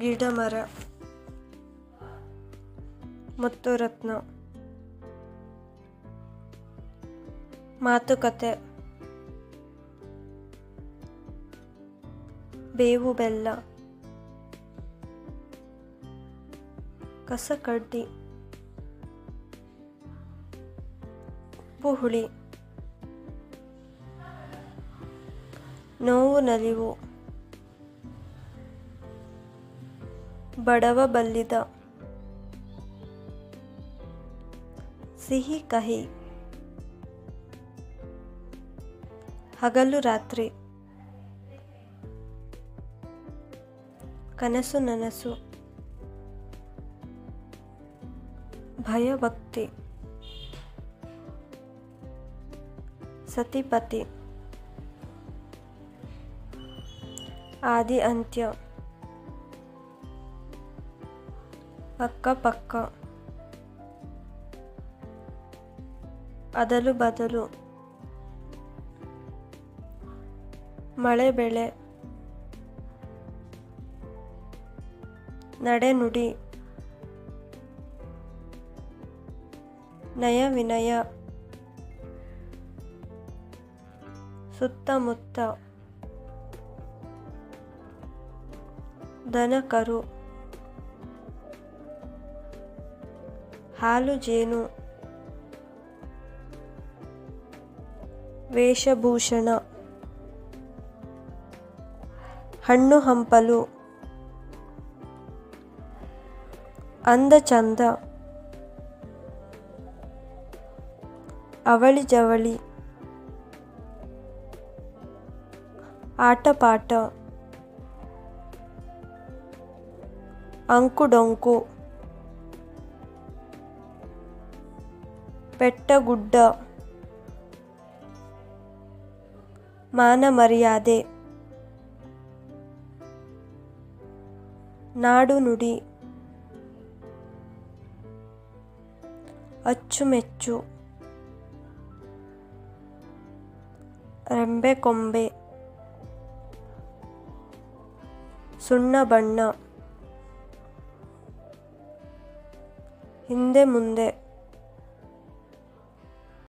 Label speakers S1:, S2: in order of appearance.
S1: ಗಿಡಮರ ಮುತ್ತುರತ್ನ ಮಾತುಕತೆ. ಬೇವು ಬೆಲ್ಲ. ಕಸಕಡ್ಡಿ. ಉಪ್ಪು ಹುಳಿ ನೋವು ನಲಿವು. ಬಡವ ಬಲ್ಲಿದ. ಸಿಹಿ ಕಹಿ. ಹಗಲು ರಾತ್ರಿ. ಕನಸು ನನಸು. ಭಯಭಕ್ತಿ. ಸತಿಪತಿ. ಆದಿ ಅಂತ್ಯ. ಅಕ್ಕಪಕ್ಕ. ಅದಲು ಬದಲು. ಮಳೆ ಬೆಳೆ. ನಡೆನುಡಿ ನಯ ವಿನಯ. ಸುತ್ತಮುತ್ತ ದನಕರು ಹಾಲು ಜೇನು ವೇಷಭೂಷಣ ಹಣ್ಣು ಹಂಪಲು ಅಂದ ಚಂದ ಅವಳಿ ಜವಳಿ ಆಟಪಾಟ ಬೆಟ್ಟಗುಡ್ಡ. ಮಾನ ಮರ್ಯಾದೆ ನಾಡು ನುಡಿ ಅಚ್ಚುಮೆಚ್ಚು. ರೆಂಬೆ ಕೊಂಬೆ ಸುಣ್ಣ ಬಣ್ಣ ಹಿಂದೆ ಮುಂದೆ.